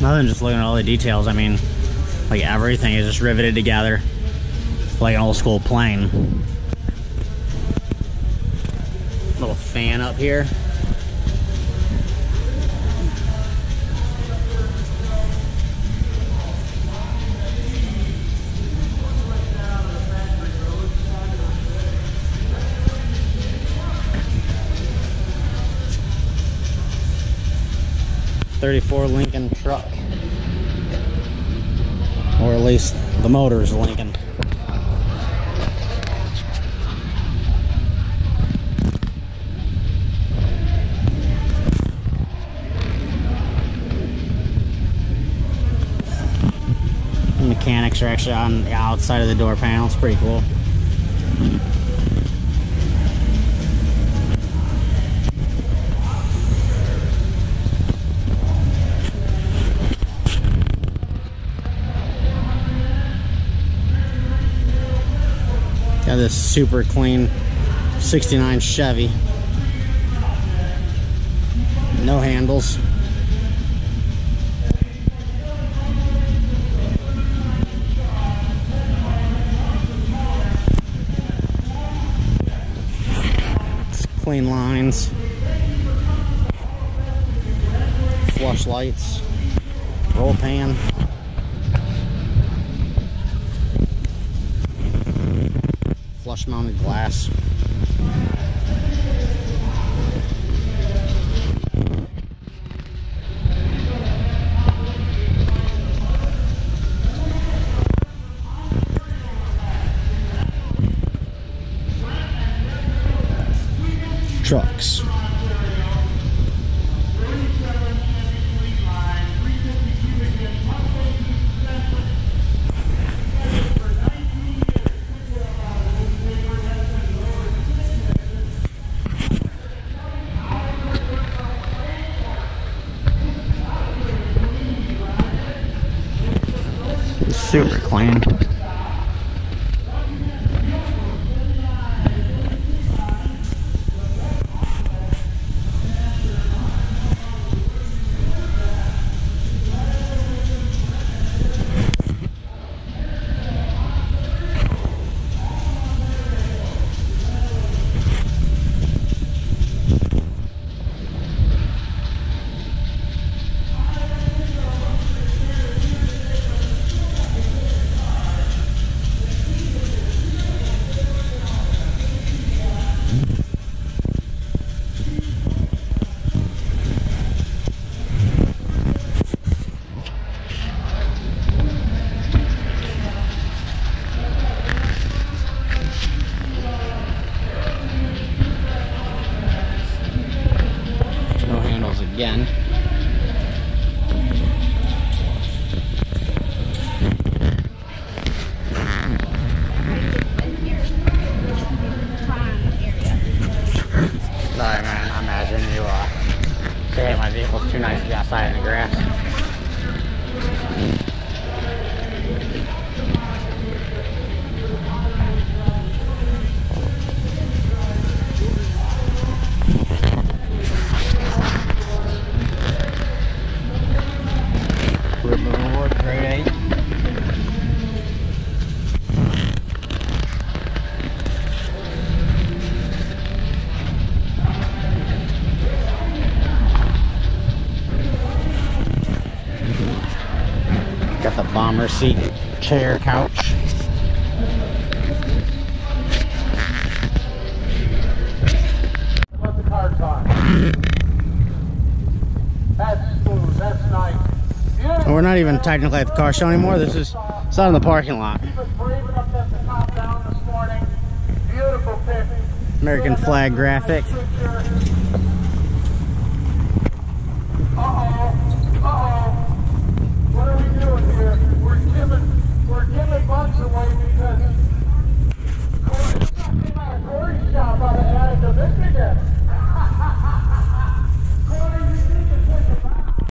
Than just looking at all the details, I mean, like everything is just riveted together like an old school plane. Little fan up here. Thirty-four Lincoln truck, or at least the motor is Lincoln. mechanics are actually on the outside of the door panel. It's pretty cool. Got this super clean 69 Chevy. No handles. clean lines, flush lights, roll pan. Flush mounted glass. trucks. Super clean. Again. Sorry man, I imagine you uh, say my vehicle's too nice to be outside in the grass. The bomber seat chair couch. And we're not even technically at the car show anymore. This is it's out in the parking lot. He was brave